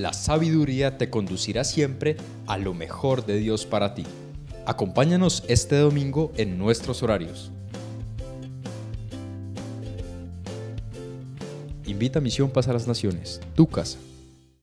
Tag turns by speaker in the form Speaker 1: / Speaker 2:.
Speaker 1: la sabiduría te conducirá siempre a lo mejor de Dios para ti. Acompáñanos este domingo en nuestros horarios. Invita a Misión Paz a las Naciones, tu casa.